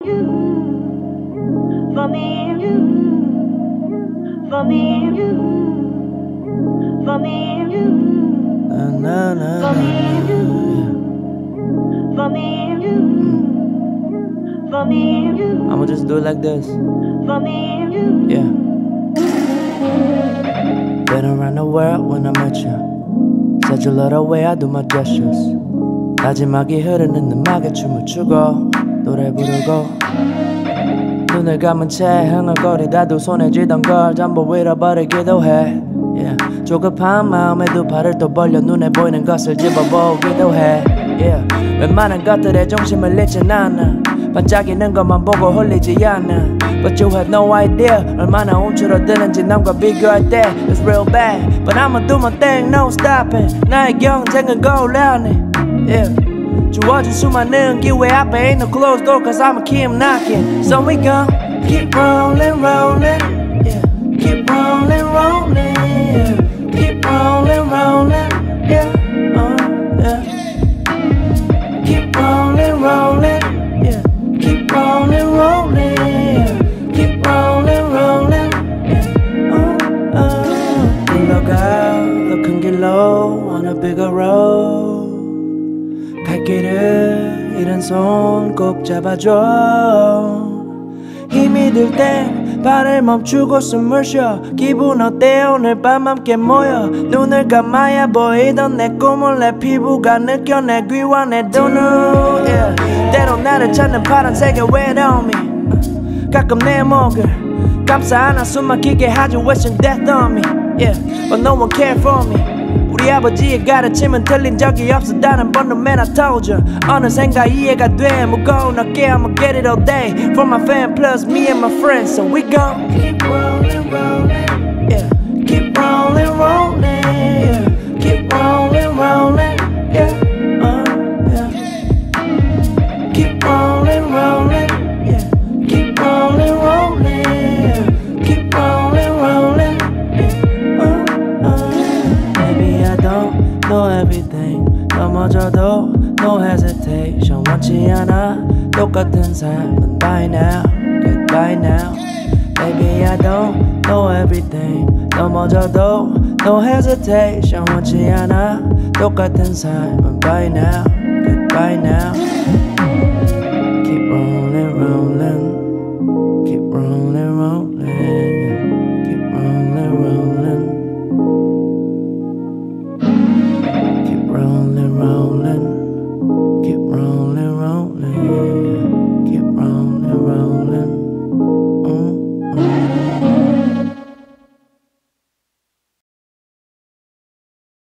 you, for me and you, for me and you, for me and you, Na, na, na, for me and na, you, for me and you, for me and yeah. you, I'ma just do it like this. for me and you. Yeah. Been around the world when I met you. Such a lot of way I do my gestures. 마지막이 흐르는 음악에 춤을 추고 노래 부르 고 눈을 감은 채 흥얼거리다 두 손에 쥐던 걸 전부 잃어버리기도 해. Yeah. 조급한 마음에 두 팔을 또 벌려 눈에 보이는 것을 집어보기도 해. Yeah. 웬만한 것들에 중심을 잃진 않아. 반짝이는 것만 보고 홀리지 않아. But you have no idea 얼마나 움츠러드는지 남과 비교할 때 It's real bad. But I'ma do my thing. No stopping. 나의 경쟁은 고라니 yeah. 주어진 수많은 기회 앞에 ain't no closed door Cause I'ma keep knocking So we gon' keep rolling rolling yeah. Keep rolling rolling yeah. Keep rolling rolling yeah. Uh, yeah. Keep rolling rolling yeah. Keep rolling rolling yeah. Keep rolling rolling yeah. uh, uh. 흘러가 더 큰 길로 on a bigger road 잃은 손꼭 잡아줘. 힘이 들 땐 발을 멈추고 숨을 쉬어. 기분 어때 오늘 밤 함께 모여. 눈을 감아야 보이던 내 꿈을 내 피부가 느껴 내 귀와 내 눈을 yeah. 때로 나를 찾는 파란색의 외로움이 가끔 내 목을 감싸 안아 숨 막히게 하지 wishing death on me yeah. But no one care for me 우리 아버지의 가르침은 틀린 적이 없었다는 번도 man I told you 어느샌가 이해가 돼 무거운 어깨 I'ma get it all day For my fan plus me and my friends So we gon' keep rolling 넘어져도 no hesitation 원치 않아 똑같은 삶은 by now goodbye now Maybe I don't know everything 넘어져도 no hesitation 원치 않아 똑같은 삶은 by now goodbye now Keep rolling rolling